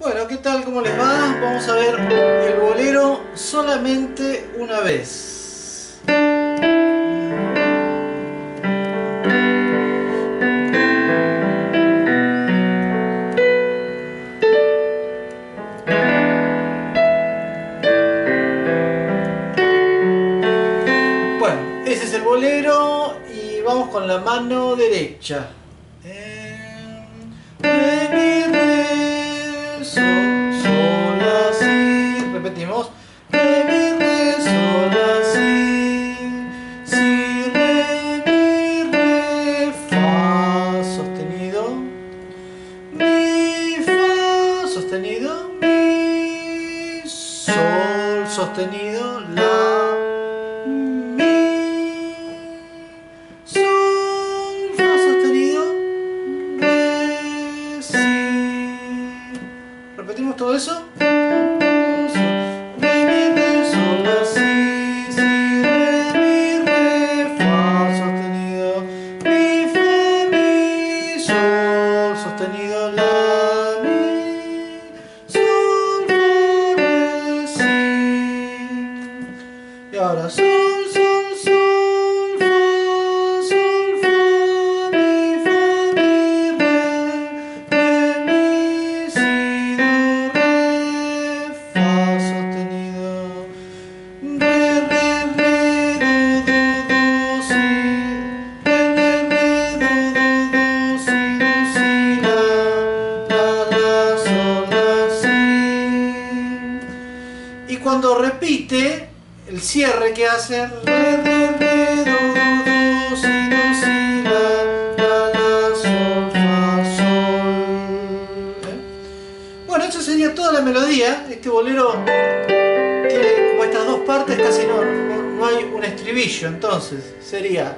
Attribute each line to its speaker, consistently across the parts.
Speaker 1: Bueno, ¿qué tal? ¿Cómo les va? Vamos a ver el bolero solamente una vez. Bueno, ese es el bolero y vamos con la mano derecha. ¿Repetimos todo eso? Cierre que hace re, re, re, do, do, si, do, si, la, la, sol, fa, sol. Bueno, eso sería toda la melodía. Este bolero tiene como estas dos partes, casi no, no, no hay un estribillo. Entonces, sería.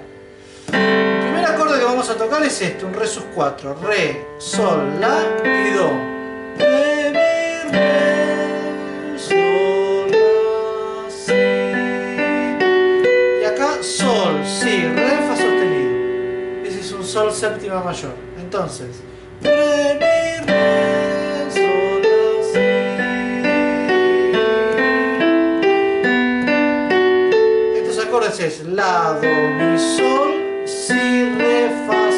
Speaker 1: El primer acorde que vamos a tocar es este, un re sus 4. Re, sol, la y do. Re, mi, re, sol séptima mayor. Entonces, re, mi. Estos acordes es la, do, mi, sol, si, re, fa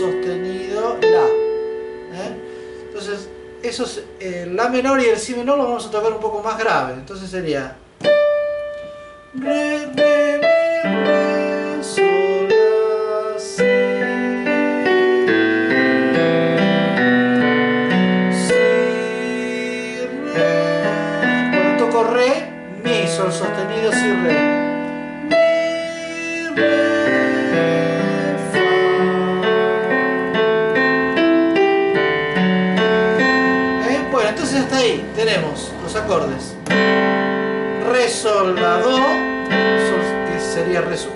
Speaker 1: sostenido, la. ¿Eh? Entonces, esos, eh, la menor y el si menor lo vamos a tocar un poco más grave. Entonces sería re,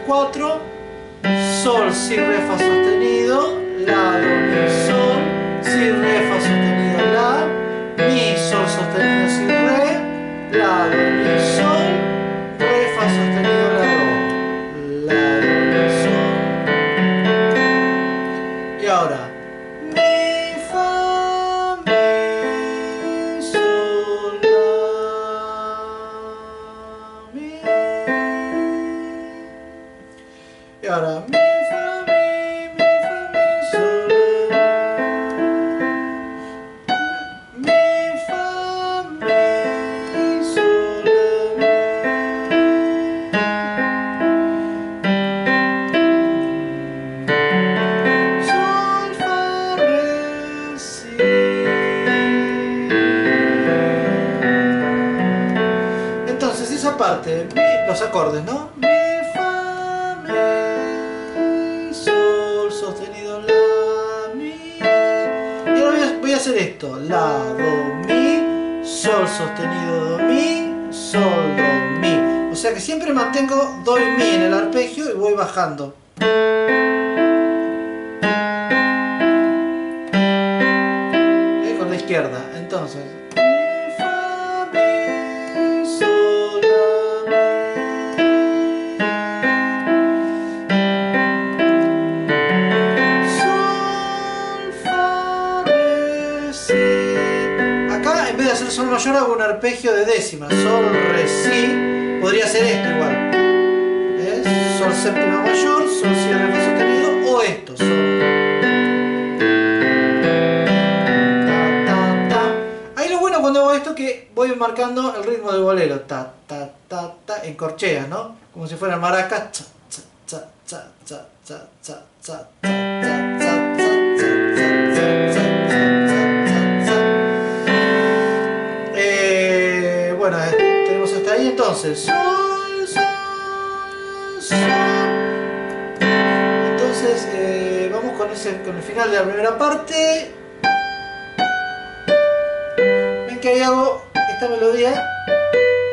Speaker 1: 4, sol, si, re, fa sostenido, la, do, sol, si, re, fa sostenido, Y ahora, mi, fa, mi, mi, fa, mi, sol. Mi, fa, mi, sol. Sol, fa, re, si. Entonces esa parte, los acordes, ¿no? Hacer esto, la, do, mi, sol sostenido, do, mi, sol, do, mi. O sea que siempre mantengo do y mi en el arpegio y voy bajando. Con la izquierda, entonces. Mayor hago un arpegio de décima. Sol, re, si. Podría ser esto igual. Sol séptima mayor, sol, si, re, sostenido. O esto, sol. Ahí lo bueno cuando hago esto es que voy marcando el ritmo del bolero. Ta, ta, ta, ta. En corcheas, ¿no? Como si fueran maracas. Entonces. Sol, sol, sol. Entonces, eh, vamos con, ese, con el final de la primera parte. Ven que ahí hago esta melodía.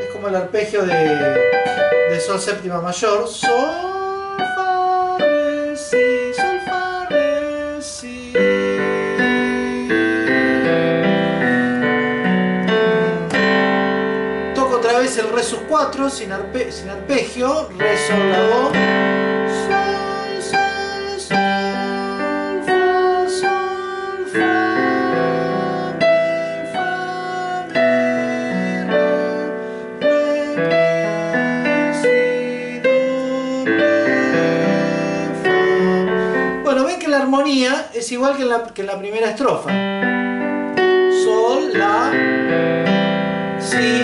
Speaker 1: Es como el arpegio de, de Sol séptima mayor. Sol, 4 sin, arpe- sin arpegio. Re, sol, do. Sol, sol, sol, fa, sol, fa, mi, fa, mi, re, re, mi, si, do, re, fa. Bueno, ven que la armonía es igual que en la, que en la primera estrofa. Sol, la, si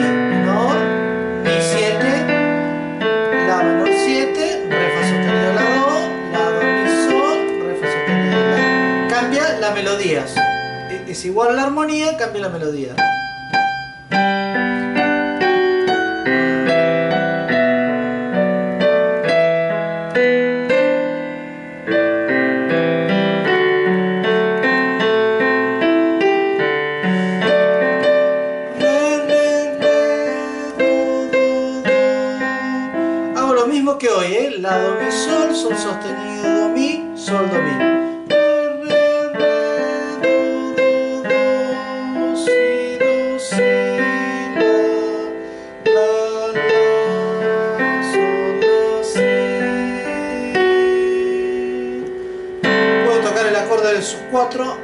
Speaker 1: igual la armonía, cambia la melodía. Hago lo mismo que hoy, ¿eh? La, do, mi, sol, sol sostenido,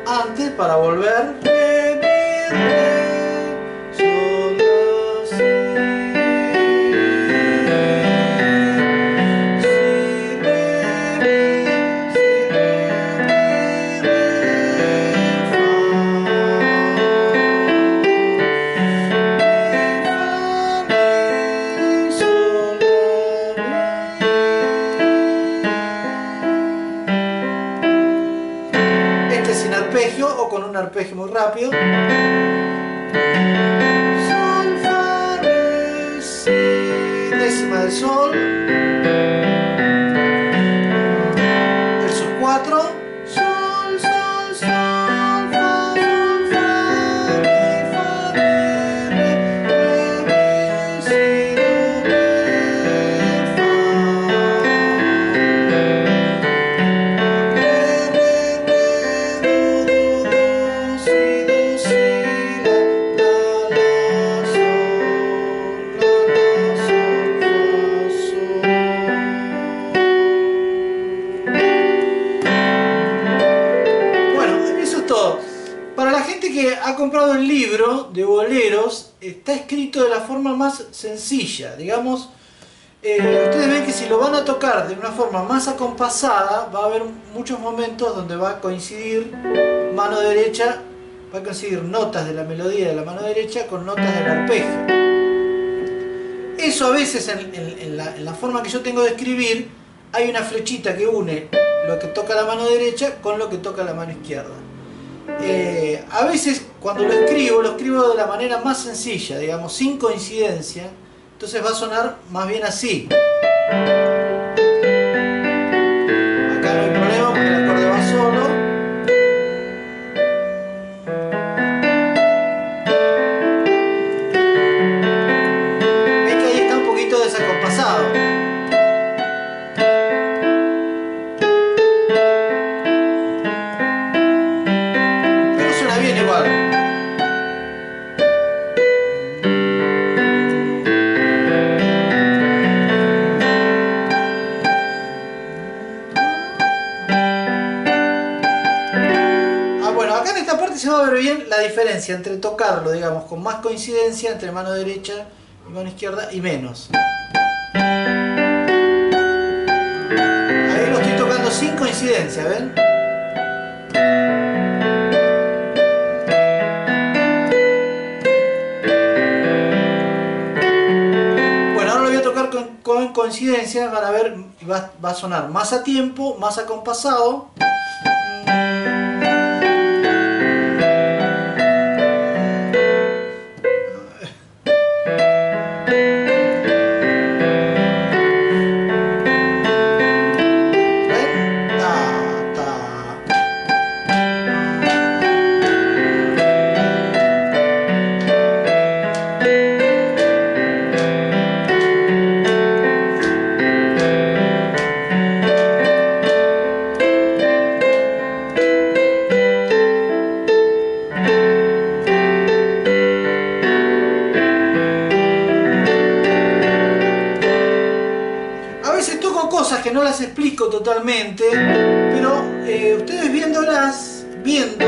Speaker 1: antes para volver. Muy rápido. Para la gente que ha comprado el libro de boleros, está escrito de la forma más sencilla, digamos. eh, ustedes ven que si lo van a tocar de una forma más acompasada, va a haber muchos momentos donde va a coincidir mano derecha, va a coincidir notas de la melodía de la mano derecha con notas del arpegio. Eso a veces en la forma que yo tengo de escribir, hay una flechita que une lo que toca la mano derecha con lo que toca la mano izquierda. Eh, a veces cuando lo escribo, lo escribo de la manera más sencilla, digamos, sin coincidencia, entonces va a sonar más bien así. Bien la diferencia entre tocarlo, digamos, con más coincidencia entre mano derecha y mano izquierda y menos. Ahí lo estoy tocando sin coincidencia, ¿ven? Bueno, ahora lo voy a tocar con, con coincidencia, van a ver, va, va a sonar más a tiempo, más acompasado. Veces toco cosas que no las explico totalmente, pero eh, ustedes viéndolas, viendo,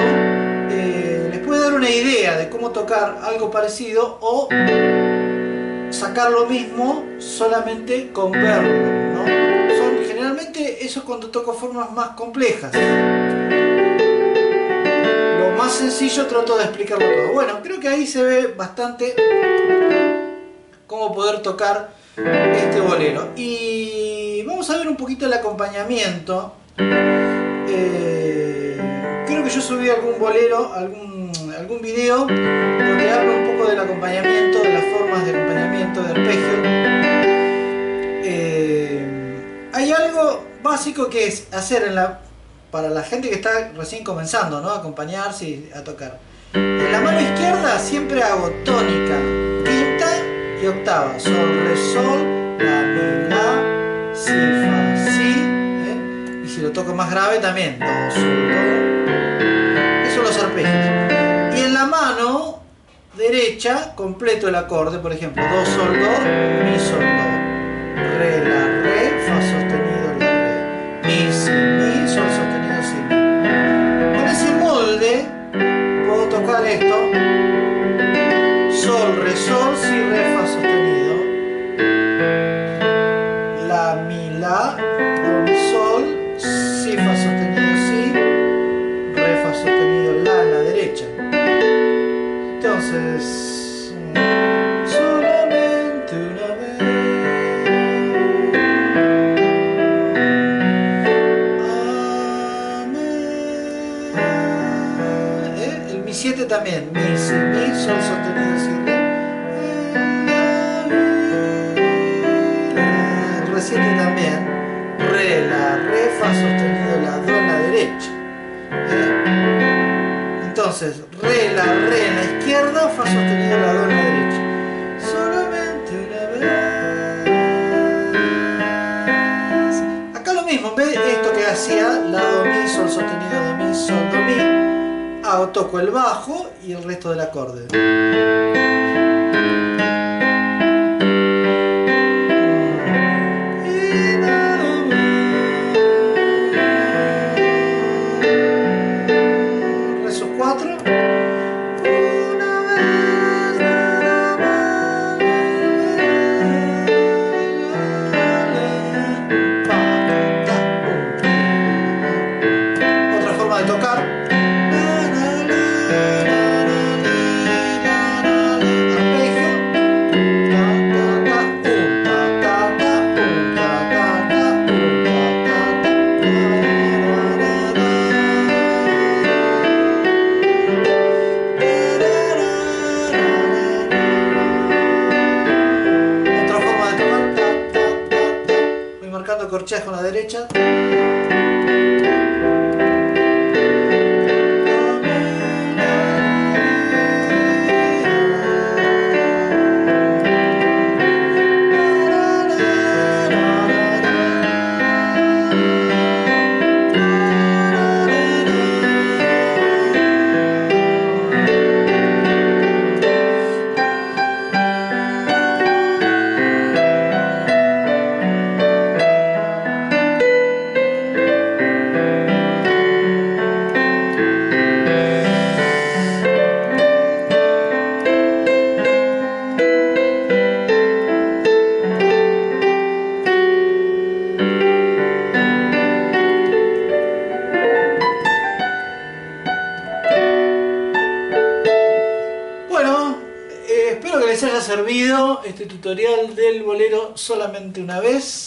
Speaker 1: eh, les puede dar una idea de cómo tocar algo parecido o sacar lo mismo solamente con verlo. ¿no? Son, generalmente eso es cuando toco formas más complejas. Lo más sencillo trato de explicarlo todo. Bueno, creo que ahí se ve bastante cómo poder tocar este bolero. Y vamos a ver un poquito el acompañamiento. Eh, creo que yo subí algún bolero, algún, algún video donde hablo un poco del acompañamiento, de las formas de acompañamiento de arpegio. Eh, hay algo básico que es hacer en la, para la gente que está recién comenzando, ¿no? acompañarse y a tocar. En la mano izquierda siempre hago tónica, quinta y octava. Sol, re, sol, la, mi, la, si, fa, si. ¿eh? Y si lo toco más grave también. Do, sol, do. Esos son los arpegios. Y en la mano derecha completo el acorde, por ejemplo, do, sol, do, mi, sol, do. Re, la, re, fa sostenido, la, re. Mi, si, mi, sol sostenido, si. Con ese molde puedo tocar esto. Entonces, re, la, re la izquierda, fa sostenido, la, do en la derecha. Solamente una vez. Acá lo mismo, en esto que hacía, la, do, mi, sol sostenido, do, mi, sol, do, mi, hago, toco el bajo y el resto del acorde. Tutorial del bolero solamente una vez.